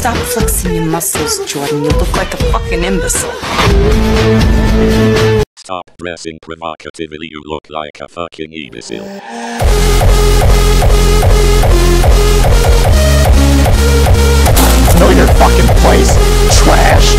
Stop flexing your muscles, Jordan. You look like a fucking imbecile. Stop dressing provocatively. You look like a fucking imbecile. Know your fucking place, trash.